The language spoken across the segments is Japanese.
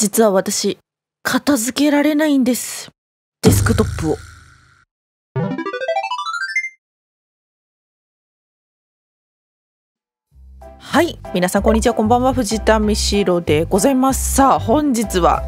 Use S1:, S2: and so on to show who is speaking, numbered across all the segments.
S1: 実は私片付けられないんです。デスクトップを。はい。皆さんこんにちは。こんばんは。藤田美しろでございます。さあ本日は、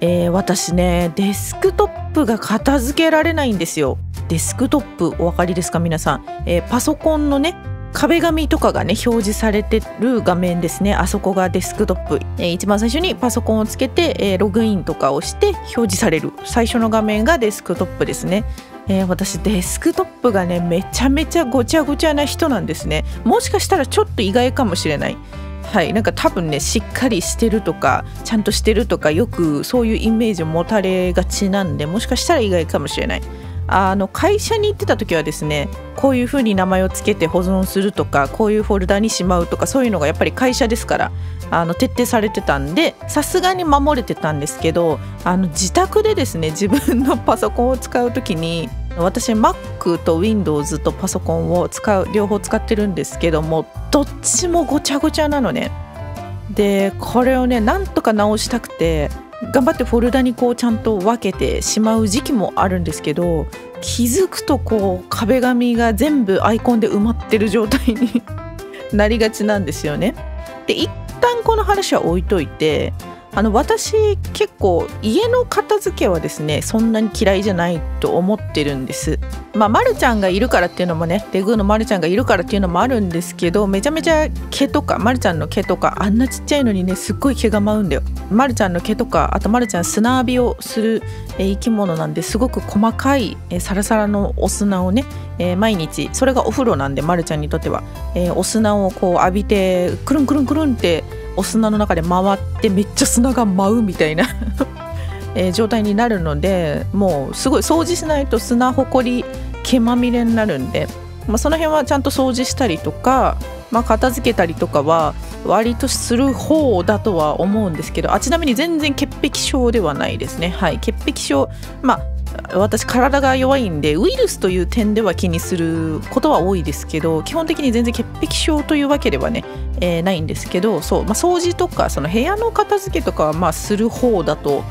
S1: えー、私ねデスクトップが片付けられないんですよ。デスクトップお分かりですか？皆さん、えー、パソコンのね壁紙とかがね表示されてる画面ですね。あそこがデスクトップ、えー、一番最初にパソコンをつけて、えー、ログインとかをして表示される。最初の画面がデスクトップですね、えー、私デスクトップがねめちゃめちゃごちゃごちゃな人なんですね。もしかしたらちょっと意外かもしれない。はい。なんか多分ねしっかりしてるとかちゃんとしてるとかよくそういうイメージを持たれがちなんでもしかしたら意外かもしれない。あの会社に行ってた時はですねこういうふうに名前を付けて保存するとかこういうフォルダにしまうとかそういうのがやっぱり会社ですからあの徹底されてたんでさすがに守れてたんですけどあの自宅でですね自分のパソコンを使う時に私 Mac と Windows とパソコンを使う両方使ってるんですけどもどっちもごちゃごちゃなのね。でこれをねなんとか直したくて頑張ってフォルダにこうちゃんと分けてしまう時期もあるんですけど気づくとこう壁紙が全部アイコンで埋まってる状態に なりがちなんですよね。で一旦この話は置いといてあの私結構家の片付けはですねそんなに嫌いじゃないと思ってるんです。まあ、ま、るちゃんがいるからっていうのもねレグーのまるちゃんがいるからっていうのもあるんですけどめちゃめちゃ毛とかまるちゃんの毛とかあんなちっちゃいのにねすっごい毛が舞うんだよ。まるちゃんの毛とかあとまるちゃん砂浴びをする生き物なんですごく細かいサラサラのお砂をね毎日それがお風呂なんでまるちゃんにとっては。お砂をこう浴びてくるんくるんくるんってお砂の中で回ってめっちゃ砂が舞うみたいな え状態になるのでもうすごい掃除しないと砂ほこり毛まみれになるんで、まあ、その辺はちゃんと掃除したりとか、まあ、片付けたりとかは割とする方だとは思うんですけどあちなみに全然潔癖症ではないですね。はい。潔癖症まあ私体が弱いんでウイルスという点では気にすることは多いですけど基本的に全然潔癖症というわけではね、えー、ないんですけどそう、まあ、掃除とかその部屋の片付けとかはまあする方だと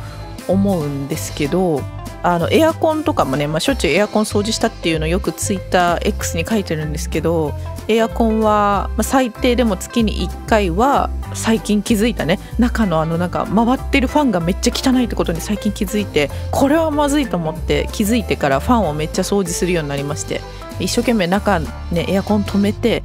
S1: 思うんですけどあのエアコンとかもね、まあ、しょっちゅうエアコン掃除したっていうのをよくツイッター X に書いてるんですけどエアコンは、最低でも月に1回は最近気づいたね中のあのなんか回ってるファンがめっちゃ汚いってことに最近気づいてこれはまずいと思って気づいてからファンをめっちゃ掃除するようになりまして一生懸命中ねエアコン止めて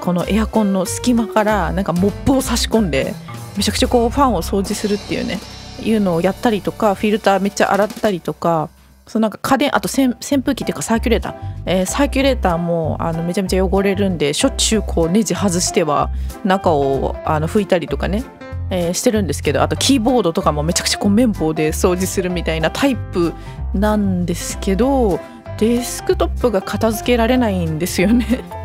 S1: このエアコンの隙間からなんかモップを差し込んでめちゃくちゃこうファンを掃除するっていうねいうのをやったりとかフィルターめっちゃ洗ったりとかそのなんか家電あと扇風機っていうかサーキュレーター、えー、サーキュレーターもあのめちゃめちゃ汚れるんでしょっちゅうこうネジ外しては中をあの拭いたりとかね、えー、してるんですけどあとキーボードとかもめちゃくちゃこう綿棒で掃除するみたいなタイプなんですけどデスクトップが片付けられないんですよね。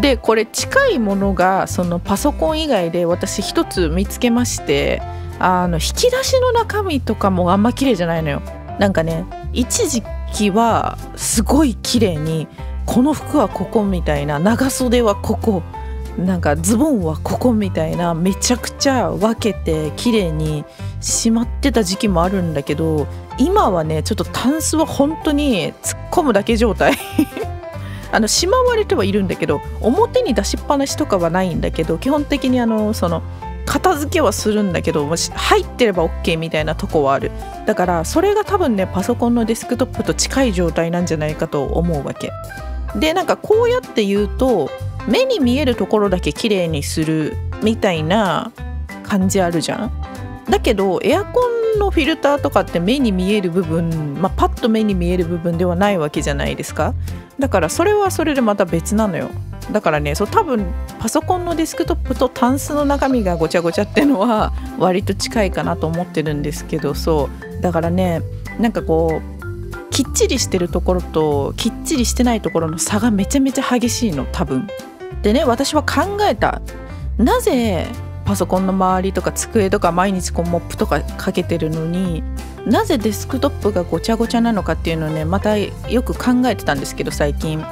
S1: でこれ近いものがそのパソコン以外で私一つ見つけましてあの引き出しの中身とかもあんま綺麗じゃないのよ。なんかね一時期はすごい綺麗にこの服はここみたいな長袖はここなんかズボンはここみたいなめちゃくちゃ分けて綺麗にしまってた時期もあるんだけど今はねちょっとタンスは本当に突っ込むだけ状態。あのしまわれてはいるんだけど表に出しっぱなしとかはないんだけど基本的にあのその片付けはするんだけど入ってれば OK みたいなとこはある。だからそれが多分ねパソコンのデスクトップと近い状態なんじゃないかと思うわけ。でなんかこうやって言うと目に見えるところだけ綺麗にするみたいな感じあるじゃん。だけどエアコンのフィルターとかって目に見える部分、まあ、パッと目に見える部分ではないわけじゃないですか。だからそれはそれでまた別なのよ。だからねそう多分パソコンのデスクトップとタンスの中身がごちゃごちゃっていうのは割と近いかなと思ってるんですけどそう。だからねなんかこうきっちりしてるところときっちりしてないところの差がめちゃめちゃ激しいの多分。でね私は考えた。なぜパソコンの周りとか机とか毎日こうモップとかかけてるのになぜデスクトップがごちゃごちゃなのかっていうのをねまたよく考えてたんですけど最近。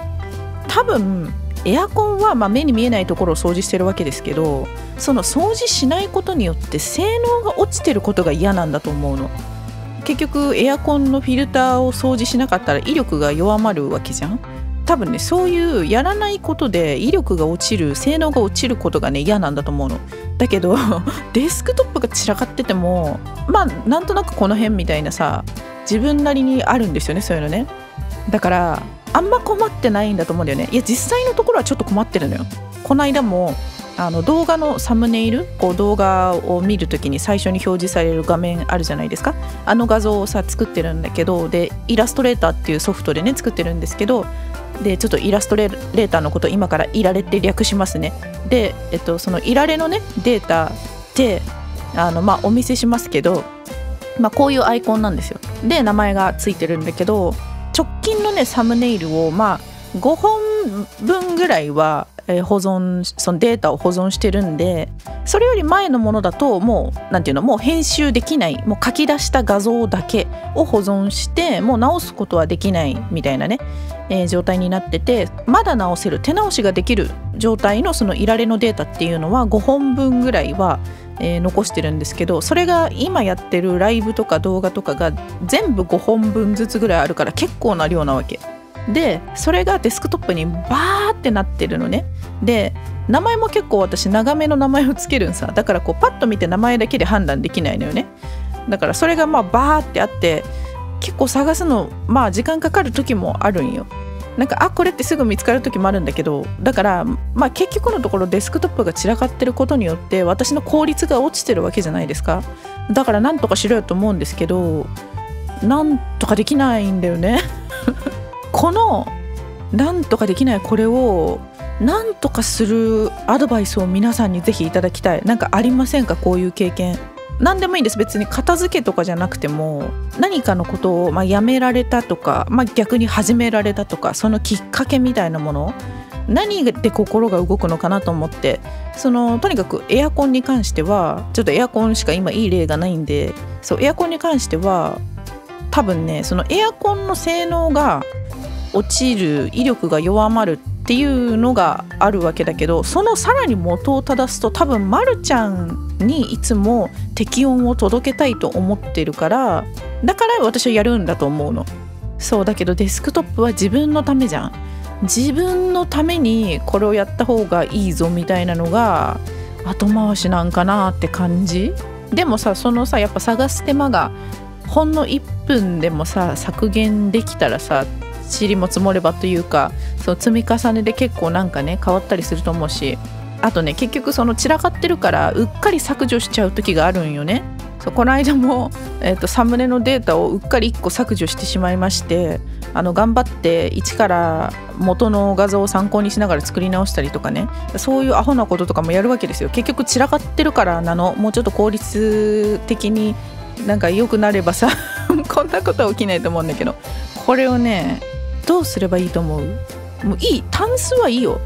S1: 多分エアコンはま目に見えないところを掃除してるわけですけどその掃除しないことによって性能が落ちてることが嫌なんだと思うの。結局エアコンのフィルターを掃除しなかったら威力が弱まるわけじゃん。多分ねそういうやらないことで威力が落ちる性能が落ちることがね嫌なんだと思うの。だけど デスクトップが散らかっててもまあなんとなくこの辺みたいなさ自分なりにあるんですよねそういうのね。だからあんま困ってないんだと思うんだよね。いや実際のところはちょっと困ってるのよ。この間もあの動画のサムネイルこう動画を見るときに最初に表示される画面あるじゃないですか。あの画像をさ作ってるんだけどでイラストレーターっていうソフトでね作ってるんですけどでちょっとイラストレーターのこと今からいられって略しますね。で、えっと、そのいられのねデータであの、まあ、お見せしますけど、まあ、こういうアイコンなんですよ。で名前がついてるんだけど直近のねサムネイルをまあ5本分ぐらいは保存そのデータを保存してるんでそれより前のものだともう何ていうのもう編集できないもう書き出した画像だけを保存してもう直すことはできないみたいなね、えー、状態になっててまだ直せる手直しができる状態のそのいられのデータっていうのは5本分ぐらいはえー、残してるんですけどそれが今やってるライブとか動画とかが全部5本分ずつぐらいあるから結構な量なわけ。でそれがデスクトップにバーってなってるのね。で名前も結構私長めの名前をつけるんさ。だからこうパッと見て名前だけで判断できないのよね。だからそれがまあバーってあって結構探すのまあ時間かかる時もあるんよ。なんかあこれってすぐ見つかる時もあるんだけどだからまあ結局のところデスクトップが散らかってることによって私の効率が落ちてるわけじゃないですか。だからなんとかしろよと思うんですけどなんとかできないんだよね。このなんとかできないこれをなんとかするアドバイスを皆さんにぜひいただきたい。なんかありませんか？こういう経験。何でもいいんです。別に片付けとかじゃなくても何かのことを、まあ、やめられたとか、まあ、逆に始められたとかそのきっかけみたいなもの何で心が動くのかなと思ってそのとにかくエアコンに関してはちょっとエアコンしか今いい例がないんでそうエアコンに関しては多分ねそのエアコンの性能が落ちる威力が弱まるっていうのがあるわけだけどそのさらに元を正すと多分まるちゃんにいつも適温を届けたいと思ってるからだから私はやるんだと思うの。そうだけどデスクトップは自分のためじゃん。自分のためにこれをやった方がいいぞみたいなのが後回しなんかなって感じ。でもさそのさやっぱ探す手間がほんの1分でもさ削減できたらさ塵も積もればというかその積み重ねで結構なんかね変わったりすると思うしあとね結局その散らかってるからうっかり削除しちゃう時があるんよね。そうこの間も、えーと、サムネのデータをうっかり1個削除してしまいましてあの頑張って一から元の画像を参考にしながら作り直したりとかねそういうアホなこととかもやるわけですよ。結局散らかってるからなの。もうちょっと効率的になんか良くなればさ こんなことは起きないと思うんだけど。これをねどうすればいいと思う？もういいタンスはいいよ。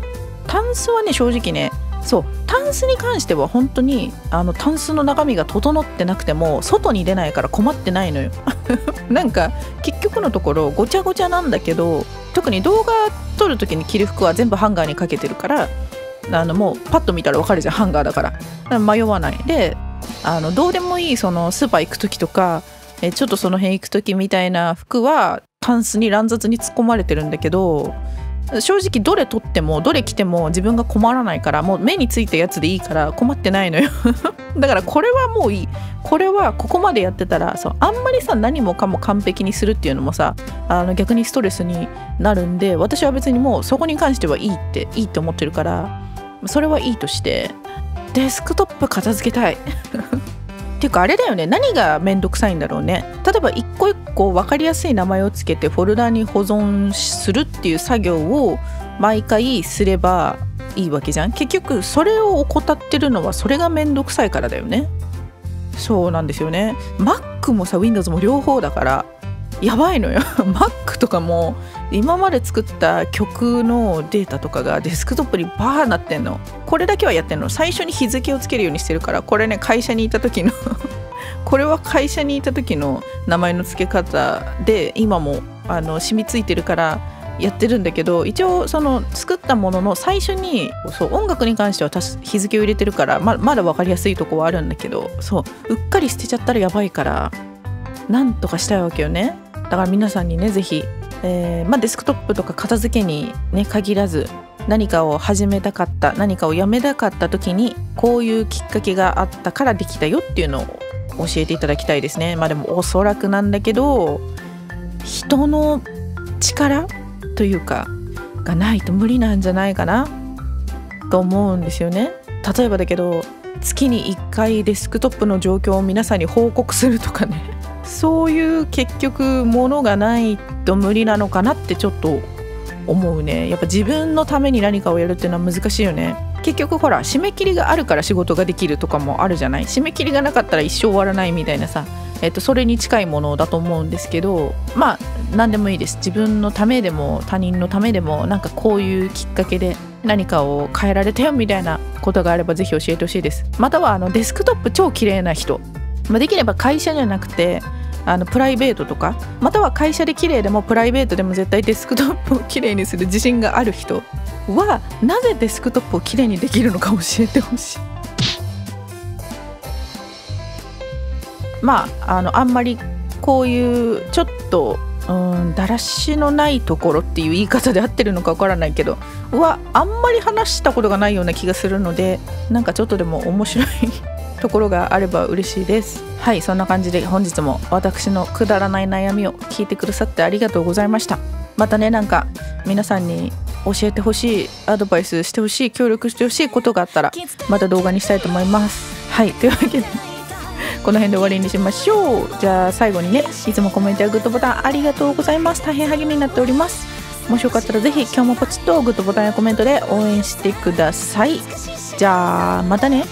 S1: タンスはね正直ねそうタンスに関しては本当にあのタンスの中身が整ってなくても外に出ないから困ってないのよ。なんか結局のところごちゃごちゃなんだけど特に動画撮る時に着る服は全部ハンガーにかけてるからあのもうパッと見たら分かるじゃんハンガーだからだから。迷わない。であのどうでもいいそのスーパー行く時とかえちょっとその辺行く時みたいな服はタンスに乱雑に突っ込まれてるんだけど正直どれ取ってもどれ着ても自分が困らないからもう目についたやつでいいから困ってないのよだからこれはもういいこれはここまでやってたらそうあんまりさ何もかも完璧にするっていうのもさあの逆にストレスになるんで私は別にもうそこに関してはいいっていいって思ってるからそれはいいとしてデスクトップ片付けたいっていうかあれだよね。何がめんどくさいんだろうね。例えば一個一個分かりやすい名前をつけてフォルダに保存するっていう作業を毎回すればいいわけじゃん。結局それを怠ってるのはそれがめんどくさいからだよね。そうなんですよね。Mac もさ Windows も両方だからやばいのよ。Mac とかも今まで作った曲のデータとかがデスクトップにバーなってんの。これだけはやってんの。最初に日付をつけるようにしてるからこれね会社にいた時の これは会社にいた時の名前の付け方で今もあの染みついてるからやってるんだけど一応その作ったものの最初にそう音楽に関しては日付を入れてるからままだ分かりやすいとこはあるんだけどそううっかり捨てちゃったらやばいからなんとかしたいわけよね。だから皆さんにね是非、えーまあ、デスクトップとか片付けにね限らず何かを始めたかった何かをやめたかった時にこういうきっかけがあったからできたよっていうのを教えていただきたいですね。まあでもおそらくなんだけど人の力というかがないと無理なんじゃないかなと思うんですよね。例えばだけど月に1回デスクトップの状況を皆さんに報告するとかね。そういう結局ものがないと無理なのかなってちょっと思うね。やっぱ自分のために何かをやるっていうのは難しいよね。結局ほら締め切りがあるから仕事ができるとかもあるじゃない？締め切りがなかったら一生終わらないみたいなさえっと、それに近いものだと思うんですけどまあ何でもいいです。自分のためでも他人のためでもなんかこういうきっかけで何かを変えられたよみたいなことがあればぜひ教えてほしいです。またはあのデスクトップ超綺麗な人、まあ、できれば会社じゃなくてあのプライベートとかまたは会社で綺麗でもプライベートでも絶対デスクトップを綺麗にする自信がある人はなぜデスクトップを綺麗にできるのか教えてほしい。まああのあんまりこういうちょっとうんだらしのないところっていう言い方で合ってるのかわからないけどはあんまり話したことがないような気がするのでなんかちょっとでも面白いところがあれば嬉しいです。はいそんな感じで本日も私のくだらない悩みを聞いてくださってありがとうございました。またねなんか皆さんに教えてほしいアドバイスしてほしい協力してほしいことがあったらまた動画にしたいと思います。はいというわけで この辺で終わりにしましょう。じゃあ最後にねいつもコメントやグッドボタンありがとうございます。大変励みになっております。もしよかったらぜひ今日もポチッとグッドボタンやコメントで応援してください。じゃあまたね。